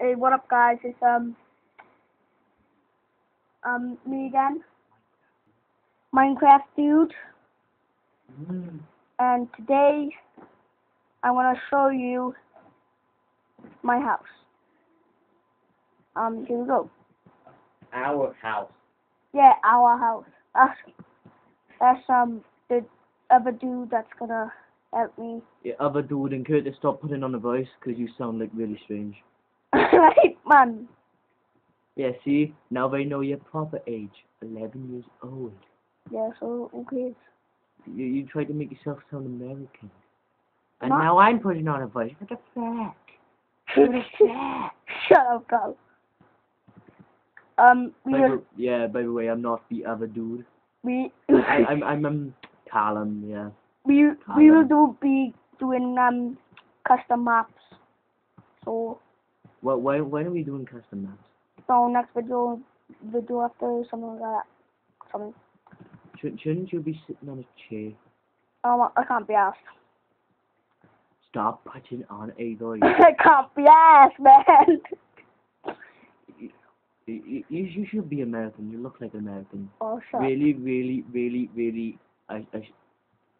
Hey, what up, guys? It's um um me again, Minecraft dude, Mm. and today I want to show you my house. Um, here we go. Our house. Yeah, our house. That's that's um the other dude that's gonna help me. Yeah, other dude and Curtis, stop putting on a voice because you sound like really strange. Right, man. Yeah, see, now they know your proper age, 11 years old. Yeah, so okay. You you try to make yourself sound American. And now I'm putting on a voice. What the fuck? What the fuck? Shut up, Carl. Um, we By yeah, by the way, I'm not the other dude. we I, I'm I'm um, Callum. Yeah. we we will do be doing um custom maps. So Well, why when are we doing custom maps? so next video video after something like that. Something. Shouldn't shouldn't you be sitting on a chair? Um, I can't be asked. Stop putting on a voice. I can't be asked, man. you, you, you should be American. You look like an American. Oh, up. Really, really, really, really. I I, sh-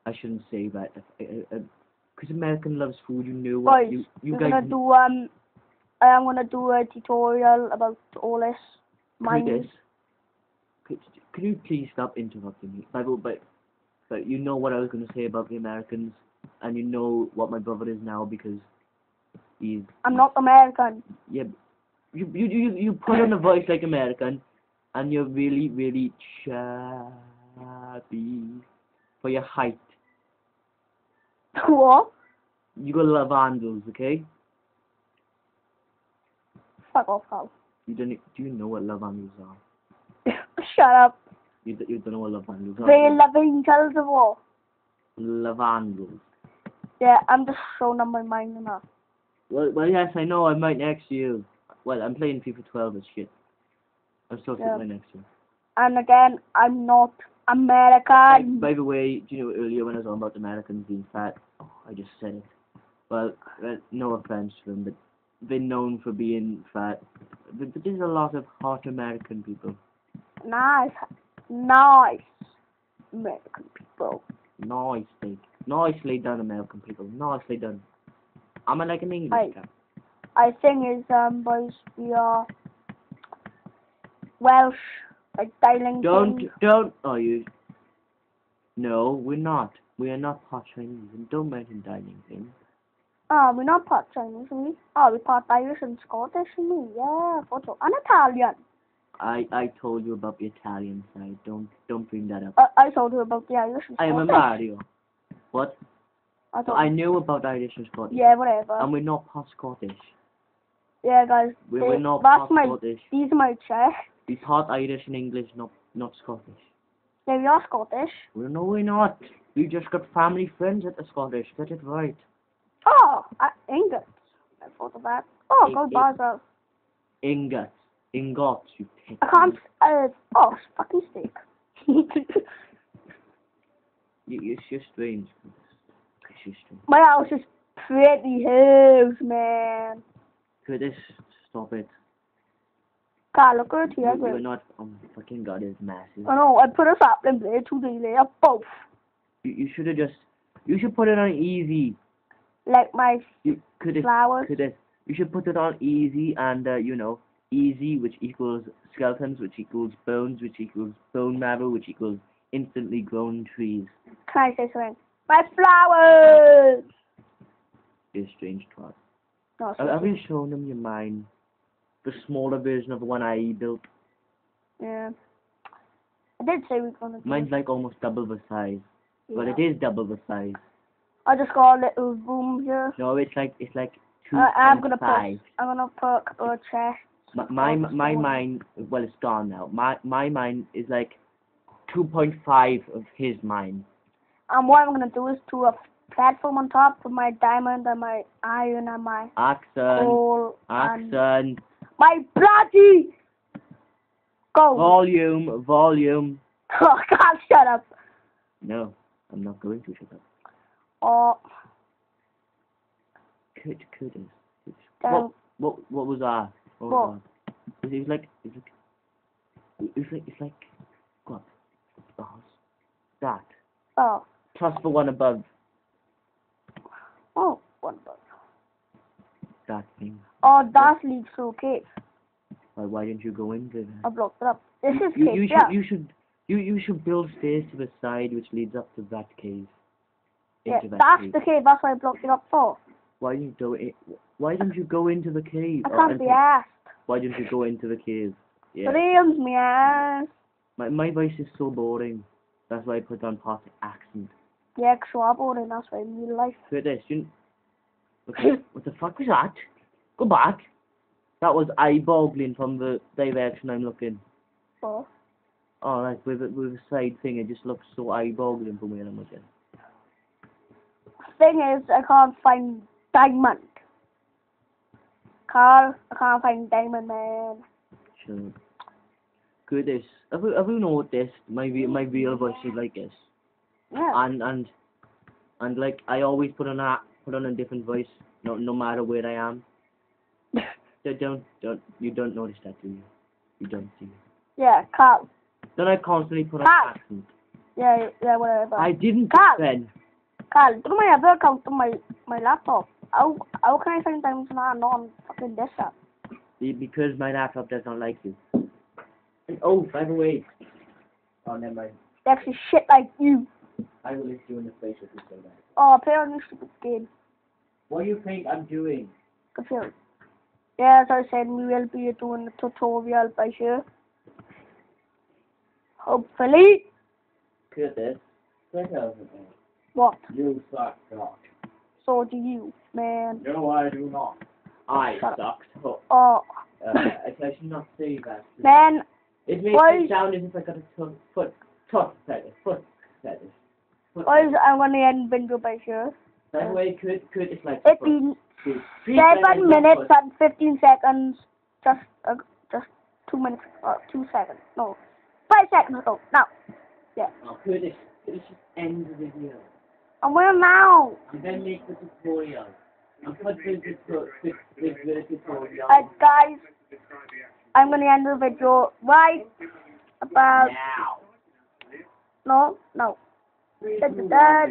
I shouldn't say that. Because American loves food. You know what? You you we're guys. gonna do um. I am gonna do a tutorial about all this. Curtis, could, could you please stop interrupting me? But, but, but you know what I was going to say about the Americans, and you know what my brother is now because he's I'm not American. yeah. You you you you put on a voice like American, and you're really really chubby for your height. what? You got love handles, okay? Fuck off, Carl. You don't. Do you know what love handles are? Shut up. You you don't know what love handles are. They're loving other the war. Love handles. Yeah, I'm just showing up my mind now. Well, well, yes, I know. I'm right next to you. Well, I'm playing FIFA 12 as shit. I'm still sitting Yeah. right next to you. And again, I'm not By, American. by the way, do you know earlier when I was on about Americans being fat? Oh, I just said it. Well, uh, no offense to them, but they're known for being fat. But, there's a lot of hot American people. Nice, nice American people. Nicely, nicely done, American people. Nicely done. I'm like an English Hey. guy. I think is um boys we are Welsh, like dialing Don't, don't. Oh, you. No, we're not. We are not part Chinese, and don't mention dining things. Ah, we're not part Chinese, are we? Oh, we're part Irish and Scottish, are we? Yeah, sure. And Italian. I I told you about the Italian side. Don't don't bring that up. Uh, I told you about the Irish and I am a Mario. What? I So I knew about Irish and Scottish. Yeah, whatever. And we're not part Scottish. yeah, guys. We, they- we're not part my. Scottish. These are my chest. We're part Irish and English, not not Scottish. Yeah, we are Scottish. Well, no, we're not. We just got family friends at the Scottish. Get it right. Oh, I, ingots. I thought of that. Oh, Ing- go ing- Basel. Ingots. Ingots, you pig. I can't. Uh, oh, fucking steak. You, it's just strange. It's just strange. My house is pretty huge, man. Curtis, stop it. God, look at it here. You, you're not. Oh my fucking god, it's massive. I know, I put a sapling there two days later, both. You, you should have just. You should put it on easy. Like my You could have. flowers. Could have. You should put it on easy and uh, you know easy, which equals skeletons, which equals bones, which equals bone marrow, which equals instantly grown trees. Can I say something? My flowers! You're a strange twat. No, Have have you shown them your mine? The smaller version of the one I built. Yeah. I did say we are gonna Mine's like almost double the size. But it is double the size. I just got a little room here. No, it's like it's like two Uh, I'm gonna put. I'm gonna put a chests. My my, Oh, my mine well it's gone now. My my mine is like two point five of his mine. And what I'm gonna do is do a platform on top with my diamond and my iron and my Accent coal and accent my bloody gold. volume volume. Oh God, shut up. No, I'm not going to shut up. Oh, Could could then What What what was that? What? Was that? It was like it was like it's like it's like what? Oh, that Oh. plus the one above Oh, one bug. that thing. Oh, that leads to a cave. Why why didn't you go into I blocked it up. This is you, cave, you yeah. should you should you you should build stairs to the side which leads up to that cave. Yeah, Into that that's cave. the cave. That's why I blocked it up for. Why didn't you go in, Why didn't you go into the cave? I oh, can't be asked. Why didn't you go into the cave? Yeah. Rails me ass. My my voice is so boring. That's why I put on part accent. Yeah, cause you're boring. That's why in real life. Look at this. You, what, the, what the fuck was that? Go back. That was eye-boggling from the direction I'm looking. So, Oh, like with a, with a side thing, it just looks so eye-boggling from where I'm looking. Thing is, I can't find diamond. Carl, I can't find diamond, man. Sure. Goodness, have you, have you noticed my my real voice is like this? Yeah. and and and like I always put on a put on a different voice, no no matter where I am. Don't don't, don't you don't notice that, do you? You don't see. it. yeah, Carl. Then I constantly put on Ah. accent. Yeah, yeah, whatever. I didn't Carl. then. Carl, through my other account on my my laptop. How how can I find diamonds now not on fucking desktop? Because my laptop does not like you. And, oh, by the way. Oh, never mind. They actually shit like you. I will lift you in the face if you say that. Oh, play on your stupid game. What do you think I'm doing? Confused. Yeah, as I said, we will be doing a tutorial by here. Hopefully. Get over there. What? You suck cock. So do you, man. No, I do not. I suck cock. Oh, Uh, I should not say that. man. It makes Why- it sound as if I got a foot, foot, foot fetish, foot fetish. Guys, I'm gonna end video by here. That way, could could it's like It's foot. been Two- three seven seconds of minutes foot. and fifteen seconds. Just, uh, just two minutes, uh, two seconds. No, five seconds ago. Now, Yeah. Oh, could it could it just end the video I'm where now? and then make the tutorial and put the the the, the, the tutorial Uh, guys, I'm gonna end the video right about now. no, no. Da, da, da.